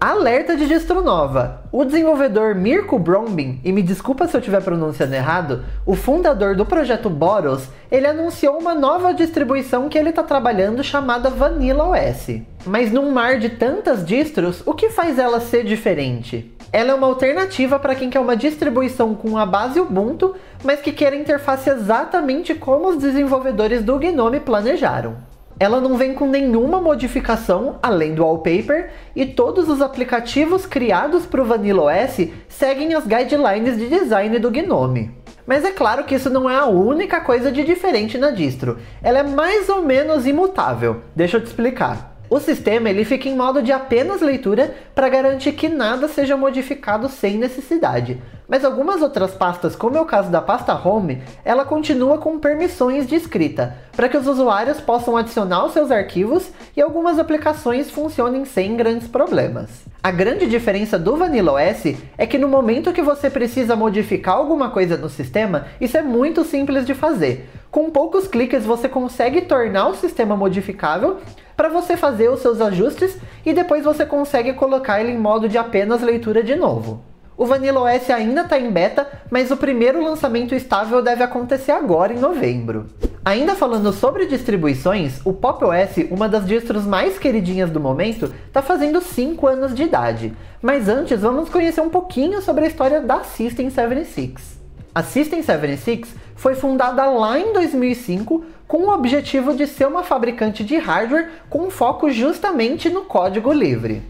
Alerta de distro nova. O desenvolvedor Mirko Brombin, e me desculpa se eu estiver pronunciando errado, o fundador do projeto Boros, ele anunciou uma nova distribuição que ele está trabalhando chamada Vanilla OS. Mas num mar de tantas distros, o que faz ela ser diferente? Ela é uma alternativa para quem quer uma distribuição com a base Ubuntu, mas que quer a interface exatamente como os desenvolvedores do GNOME planejaram. Ela não vem com nenhuma modificação além do wallpaper e todos os aplicativos criados para o Vanilla OS seguem as guidelines de design do GNOME. Mas é claro que isso não é a única coisa de diferente na distro. Ela é mais ou menos imutável. Deixa eu te explicar. O sistema ele fica em modo de apenas leitura para garantir que nada seja modificado sem necessidade. Mas algumas outras pastas, como é o caso da pasta Home, ela continua com permissões de escrita, para que os usuários possam adicionar os seus arquivos e algumas aplicações funcionem sem grandes problemas. A grande diferença do Vanilla OS é que no momento que você precisa modificar alguma coisa no sistema, isso é muito simples de fazer. Com poucos cliques você consegue tornar o sistema modificável para você fazer os seus ajustes e depois você consegue colocar ele em modo de apenas leitura de novo. O Vanilla OS ainda está em beta, mas o primeiro lançamento estável deve acontecer agora em novembro. Ainda falando sobre distribuições, o Pop OS, uma das distros mais queridinhas do momento, está fazendo 5 anos de idade. Mas antes, vamos conhecer um pouquinho sobre a história da System 76. A System 76 foi fundada lá em 2005 com o objetivo de ser uma fabricante de hardware com foco justamente no código livre.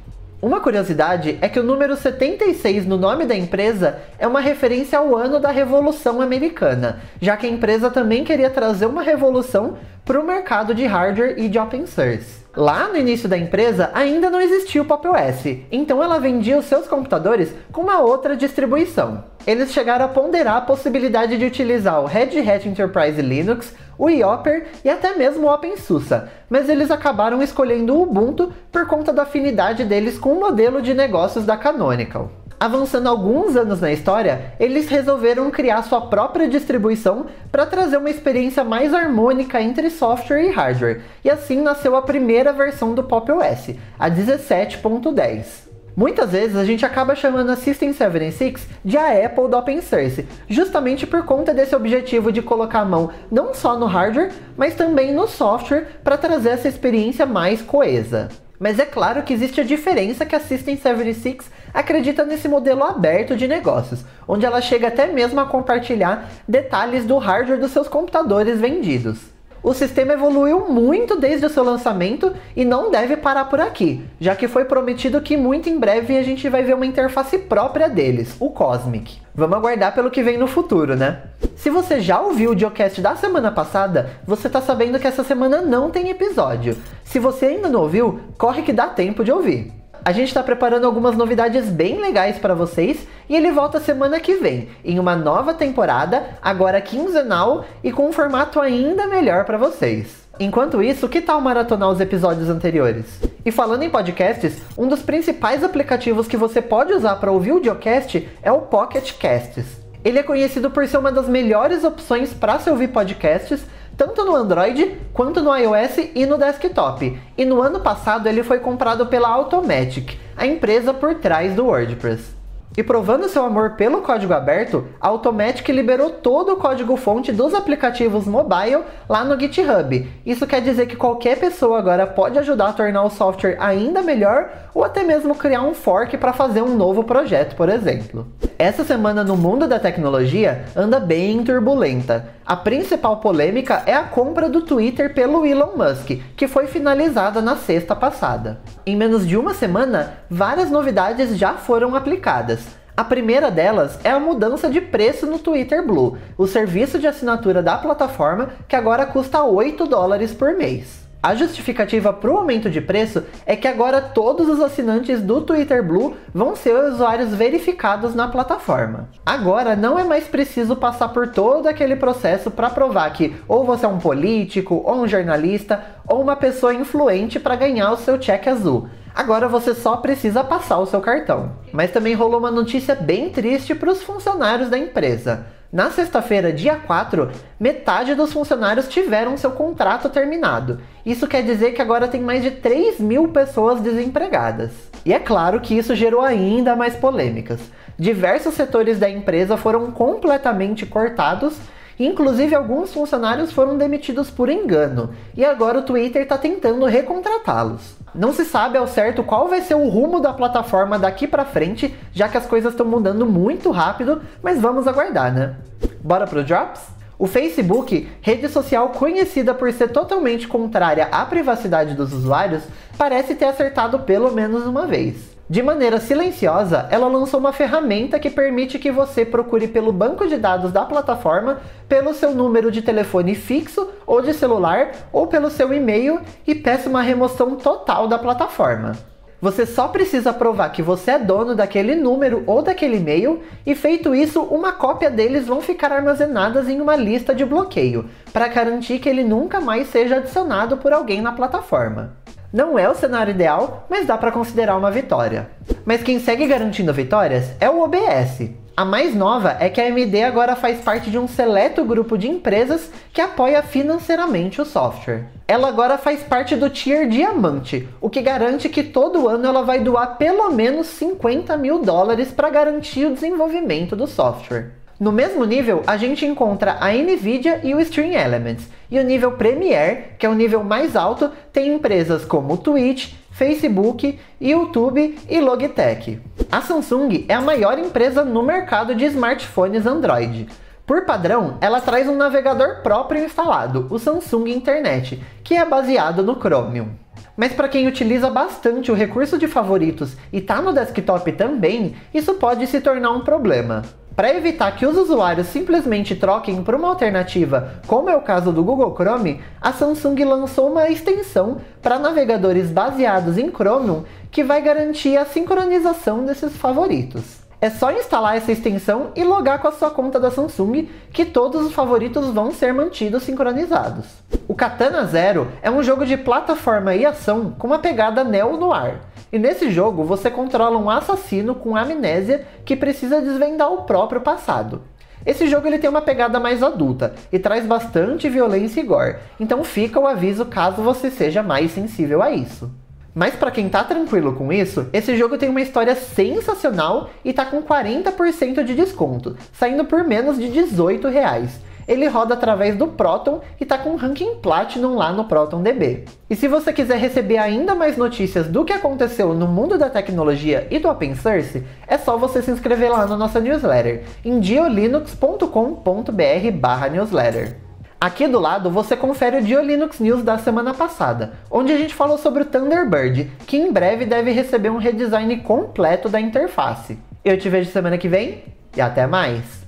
Uma curiosidade é que o número 76 no nome da empresa é uma referência ao ano da Revolução Americana, já que a empresa também queria trazer uma revolução para o mercado de hardware e de open source. Lá no início da empresa ainda não existia o Pop OS, então ela vendia os seus computadores com uma outra distribuição. Eles chegaram a ponderar a possibilidade de utilizar o Red Hat Enterprise Linux, o Yopper e até mesmo o OpenSUSE, mas eles acabaram escolhendo o Ubuntu por conta da afinidade deles com o modelo de negócios da Canonical. Avançando alguns anos na história, eles resolveram criar sua própria distribuição para trazer uma experiência mais harmônica entre software e hardware, e assim nasceu a primeira versão do Pop OS, a 17.10. Muitas vezes a gente acaba chamando a System 76 de a Apple do Open Source, justamente por conta desse objetivo de colocar a mão não só no hardware, mas também no software para trazer essa experiência mais coesa. Mas é claro que existe a diferença que a System 76 acredita nesse modelo aberto de negócios, onde ela chega até mesmo a compartilhar detalhes do hardware dos seus computadores vendidos. O sistema evoluiu muito desde o seu lançamento e não deve parar por aqui, já que foi prometido que muito em breve a gente vai ver uma interface própria deles, o Cosmic. Vamos aguardar pelo que vem no futuro, né? Se você já ouviu o Geocast da semana passada, você tá sabendo que essa semana não tem episódio. Se você ainda não ouviu, corre que dá tempo de ouvir. A gente está preparando algumas novidades bem legais para vocês e ele volta semana que vem em uma nova temporada, agora quinzenal e com um formato ainda melhor para vocês. Enquanto isso, que tal maratonar os episódios anteriores? E falando em podcasts, um dos principais aplicativos que você pode usar para ouvir o Geocast é o Pocket Casts. Ele é conhecido por ser uma das melhores opções para se ouvir podcasts tanto no Android quanto no iOS e no desktop. E no ano passado ele foi comprado pela Automatic, a empresa por trás do WordPress. E provando seu amor pelo código aberto, a Automatic liberou todo o código-fonte dos aplicativos mobile lá no GitHub. Isso quer dizer que qualquer pessoa agora pode ajudar a tornar o software ainda melhor ou até mesmo criar um fork para fazer um novo projeto, por exemplo. Essa semana no mundo da tecnologia anda bem turbulenta. A principal polêmica é a compra do Twitter pelo Elon Musk, que foi finalizada na sexta passada. Em menos de uma semana, várias novidades já foram aplicadas. A primeira delas é a mudança de preço no Twitter Blue, o serviço de assinatura da plataforma que agora custa 8 dólares por mês. A justificativa para o aumento de preço é que agora todos os assinantes do Twitter Blue vão ser usuários verificados na plataforma. Agora não é mais preciso passar por todo aquele processo para provar que ou você é um político, ou um jornalista, ou uma pessoa influente para ganhar o seu cheque azul. Agora você só precisa passar o seu cartão. Mas também rolou uma notícia bem triste para os funcionários da empresa. Na sexta-feira, dia 4, metade dos funcionários tiveram seu contrato terminado. Isso quer dizer que agora tem mais de 3 mil pessoas desempregadas. E é claro que isso gerou ainda mais polêmicas. Diversos setores da empresa foram completamente cortados Inclusive, alguns funcionários foram demitidos por engano, e agora o Twitter está tentando recontratá-los. Não se sabe ao certo qual vai ser o rumo da plataforma daqui para frente, já que as coisas estão mudando muito rápido, mas vamos aguardar, né? Bora pro Drops? O Facebook, rede social conhecida por ser totalmente contrária à privacidade dos usuários, parece ter acertado pelo menos uma vez. De maneira silenciosa, ela lançou uma ferramenta que permite que você procure pelo banco de dados da plataforma, pelo seu número de telefone fixo ou de celular, ou pelo seu e-mail e peça uma remoção total da plataforma. Você só precisa provar que você é dono daquele número ou daquele e-mail, e feito isso, uma cópia deles vão ficar armazenadas em uma lista de bloqueio, para garantir que ele nunca mais seja adicionado por alguém na plataforma. Não é o cenário ideal, mas dá para considerar uma vitória. Mas quem segue garantindo vitórias é o OBS. A mais nova é que a AMD agora faz parte de um seleto grupo de empresas que apoia financeiramente o software. Ela agora faz parte do Tier Diamante, o que garante que todo ano ela vai doar pelo menos 50 mil dólares para garantir o desenvolvimento do software. No mesmo nível, a gente encontra a NVIDIA e o Stream Elements. E o nível Premier, que é o nível mais alto, tem empresas como Twitch, Facebook, YouTube e Logitech. A Samsung é a maior empresa no mercado de smartphones Android. Por padrão, ela traz um navegador próprio instalado, o Samsung Internet, que é baseado no Chromium. Mas para quem utiliza bastante o recurso de favoritos e está no desktop também, isso pode se tornar um problema. Para evitar que os usuários simplesmente troquem por uma alternativa, como é o caso do Google Chrome, a Samsung lançou uma extensão para navegadores baseados em Chromium que vai garantir a sincronização desses favoritos. É só instalar essa extensão e logar com a sua conta da Samsung que todos os favoritos vão ser mantidos sincronizados. O Katana Zero é um jogo de plataforma e ação com uma pegada neo-noir. E nesse jogo você controla um assassino com amnésia que precisa desvendar o próprio passado. Esse jogo ele tem uma pegada mais adulta e traz bastante violência e gore, então fica o aviso caso você seja mais sensível a isso. Mas para quem tá tranquilo com isso, esse jogo tem uma história sensacional e tá com 40% de desconto, saindo por menos de 18 reais ele roda através do Proton e está com ranking Platinum lá no ProtonDB. E se você quiser receber ainda mais notícias do que aconteceu no mundo da tecnologia e do open source, é só você se inscrever lá na nossa newsletter, em diolinux.com.br/newsletter. Aqui do lado você confere o DioLinux News da semana passada, onde a gente falou sobre o Thunderbird, que em breve deve receber um redesign completo da interface. Eu te vejo semana que vem e até mais!